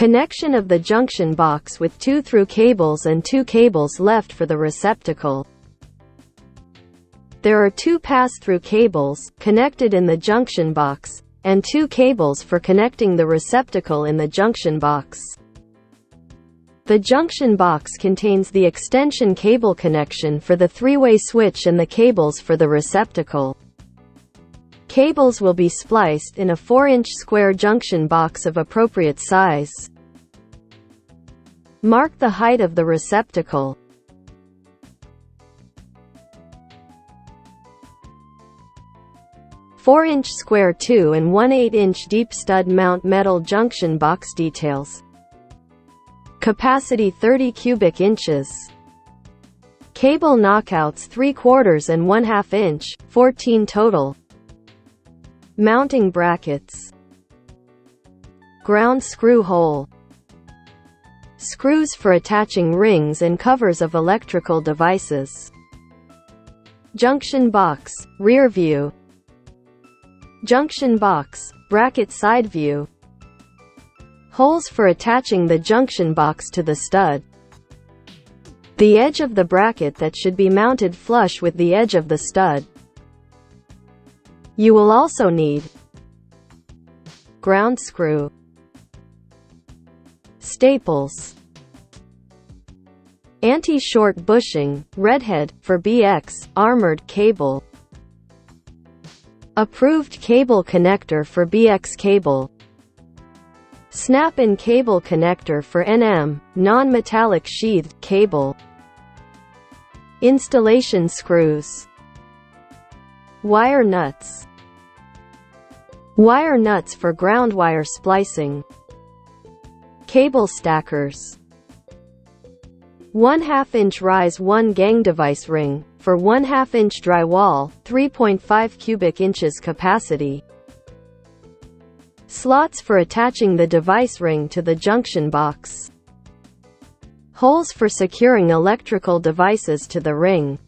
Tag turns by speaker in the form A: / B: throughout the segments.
A: Connection of the junction box with two through cables and two cables left for the receptacle. There are two pass-through cables, connected in the junction box, and two cables for connecting the receptacle in the junction box. The junction box contains the extension cable connection for the three-way switch and the cables for the receptacle. Cables will be spliced in a 4-inch square junction box of appropriate size. Mark the height of the receptacle. Four-inch square 2 and 1 8-inch deep stud mount metal junction box details. Capacity 30 cubic inches. Cable knockouts 3 quarters and 1 half inch, 14 total. Mounting brackets. Ground screw hole. Screws for attaching rings and covers of electrical devices. Junction box, rear view. Junction box, bracket side view. Holes for attaching the junction box to the stud. The edge of the bracket that should be mounted flush with the edge of the stud. You will also need ground screw, staples, anti-short bushing, redhead, for BX, armored cable, approved cable connector for BX cable, snap-in cable connector for NM, non-metallic sheathed cable, installation screws, wire nuts, Wire nuts for ground wire splicing. Cable stackers. 1 half inch rise 1 gang device ring, for 1 half inch drywall, 3.5 cubic inches capacity. Slots for attaching the device ring to the junction box. Holes for securing electrical devices to the ring.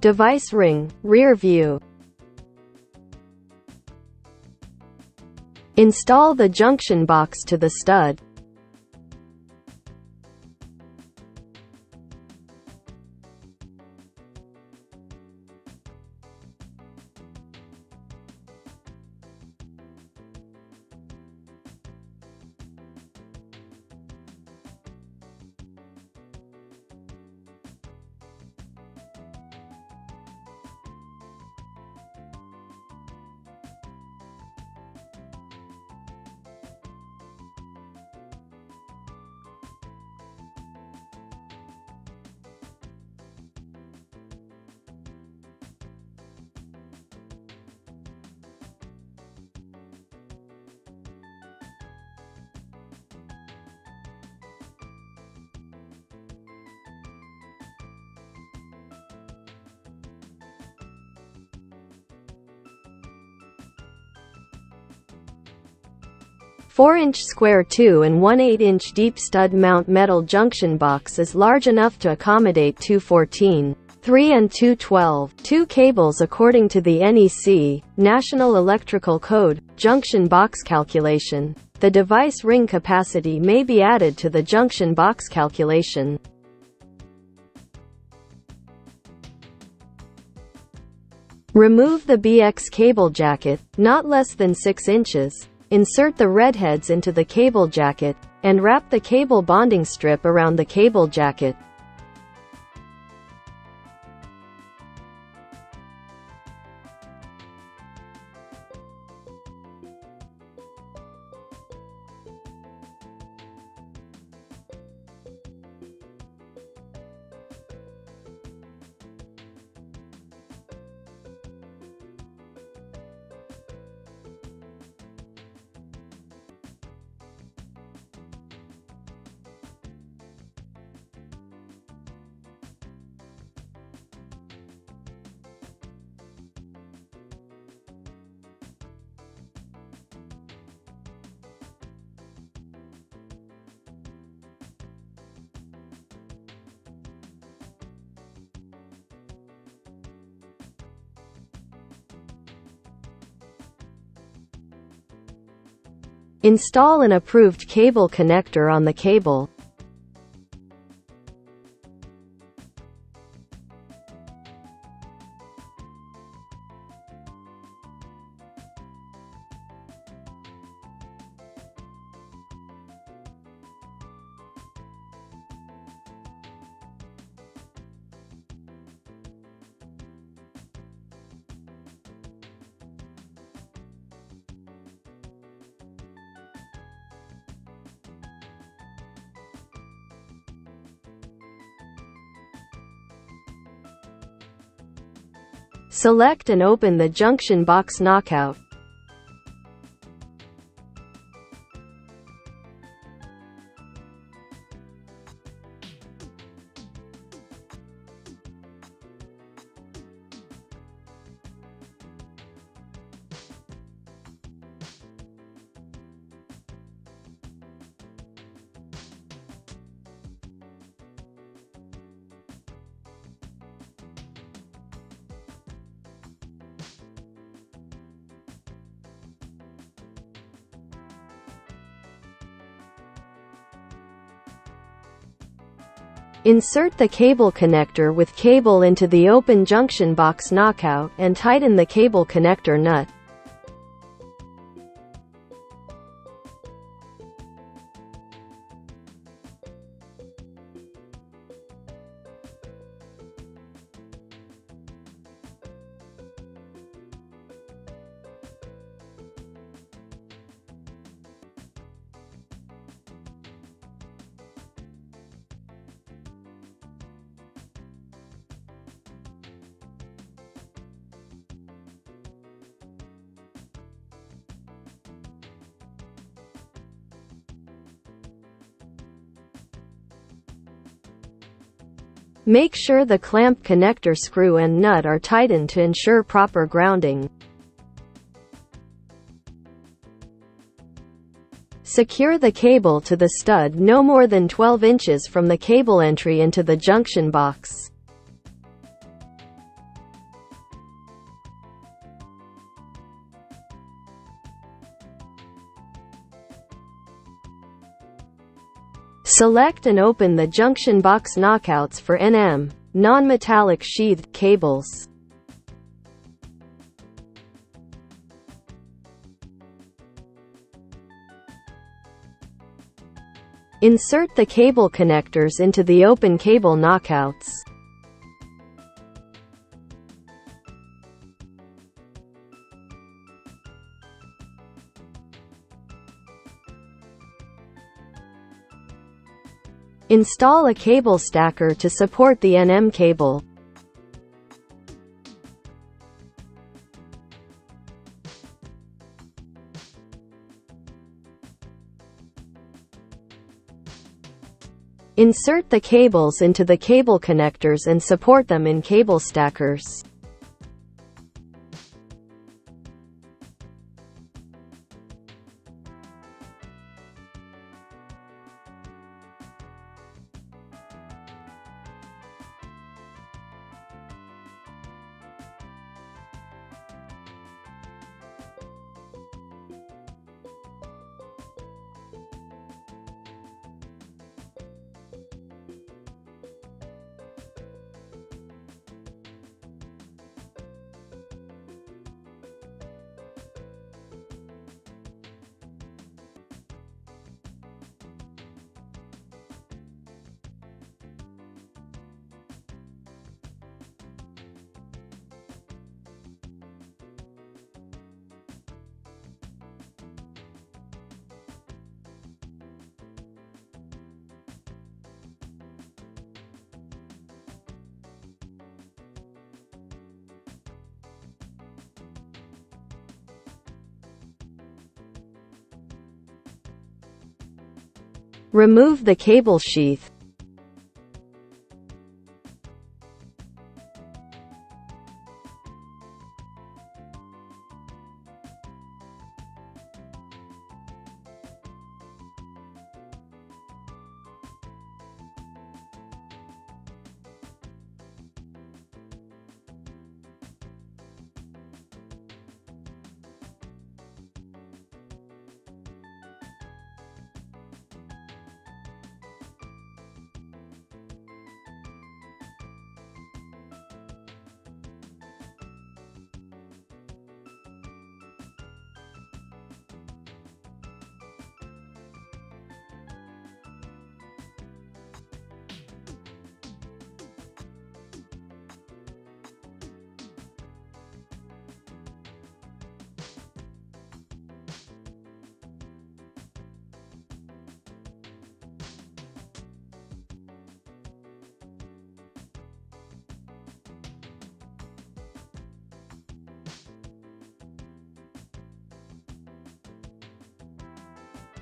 A: Device ring, rear view. Install the junction box to the stud. Four-inch square 2 and 1 8-inch deep stud mount metal junction box is large enough to accommodate 214, 3 and 212, two cables according to the NEC, National Electrical Code, junction box calculation. The device ring capacity may be added to the junction box calculation. Remove the BX cable jacket, not less than 6 inches. Insert the redheads into the cable jacket, and wrap the cable bonding strip around the cable jacket. Install an approved cable connector on the cable. Select and open the junction box knockout. Insert the cable connector with cable into the open junction box knockout, and tighten the cable connector nut. Make sure the clamp connector screw and nut are tightened to ensure proper grounding. Secure the cable to the stud no more than 12 inches from the cable entry into the junction box. Select and open the junction box knockouts for NM, non-metallic sheathed cables. Insert the cable connectors into the open cable knockouts. Install a cable stacker to support the NM cable. Insert the cables into the cable connectors and support them in cable stackers. Remove the cable sheath.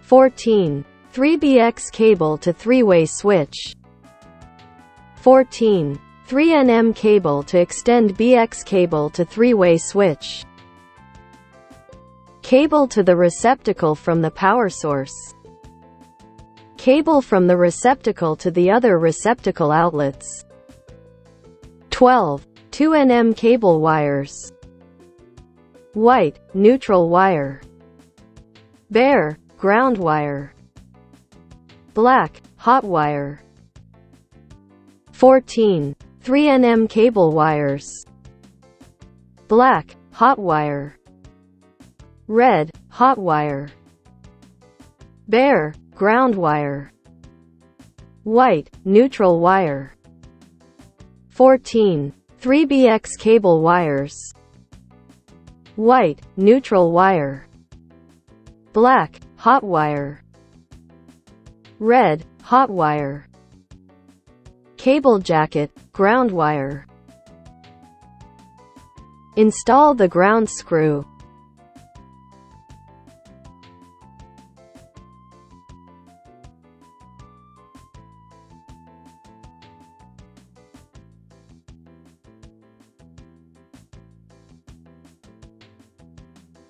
A: 14. 3BX cable to three-way switch. 14. 3NM cable to extend BX cable to three-way switch. Cable to the receptacle from the power source. Cable from the receptacle to the other receptacle outlets. 12. 2NM cable wires. White, neutral wire. Bare, ground wire. Black, hot wire. 14. 3NM cable wires. Black, hot wire. Red, hot wire. Bare, ground wire. White, neutral wire. 14. 3BX cable wires. White, neutral wire. Black, hot wire. Red, hot wire. Cable jacket, ground wire. Install the ground screw.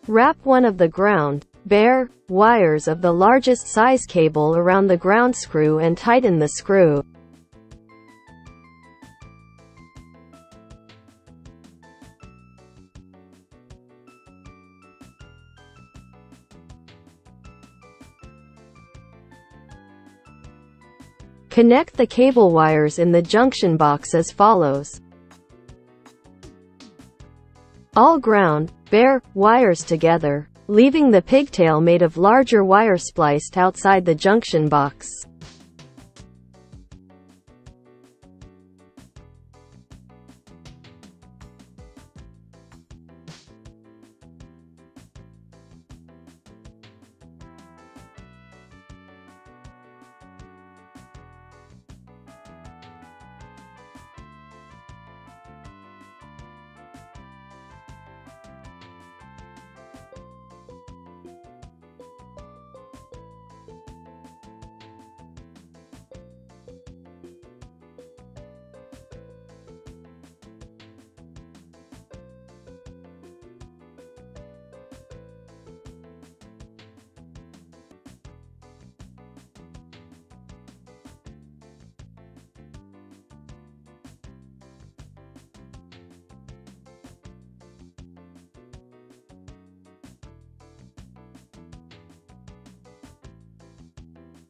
A: Wrap one of the ground, bare, wires of the largest size cable around the ground screw and tighten the screw. Connect the cable wires in the junction box as follows. All ground, bare, wires together, leaving the pigtail made of larger wire spliced outside the junction box.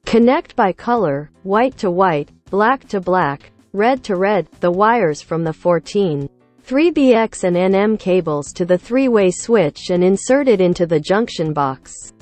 A: Connect by color, white to white, black to black, red to red, the wires from the 14. 3BX and NM cables to the three-way switch and insert it into the junction box.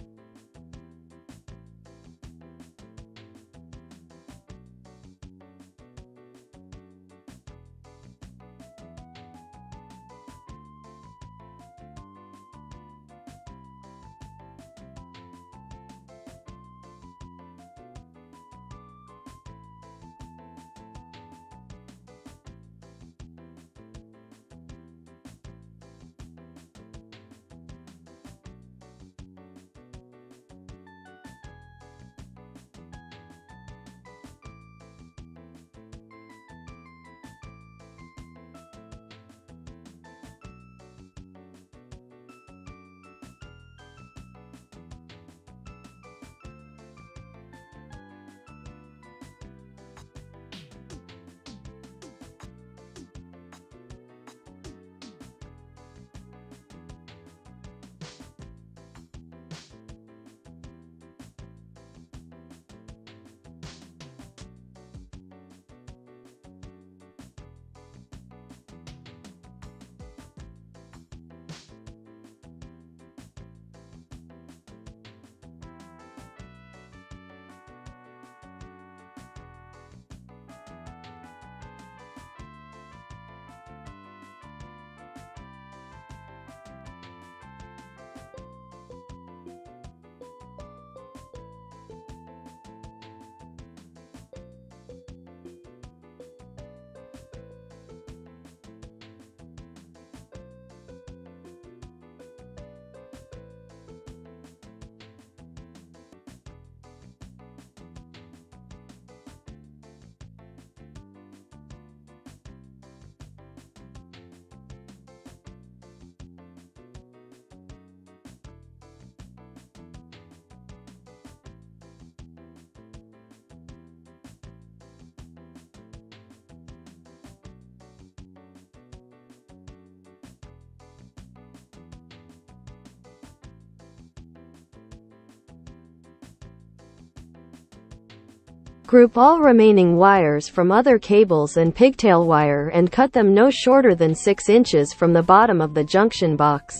A: Group all remaining wires from other cables and pigtail wire and cut them no shorter than 6 inches from the bottom of the junction box.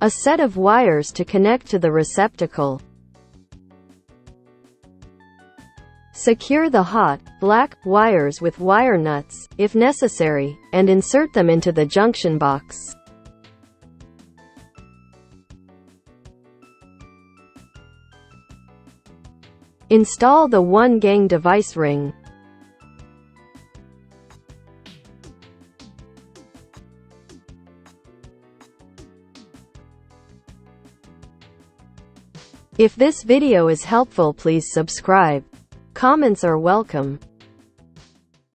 A: A set of wires to connect to the receptacle. Secure the hot, black, wires with wire nuts, if necessary, and insert them into the junction box. Install the 1-gang device ring. If this video is helpful please subscribe. Comments are welcome.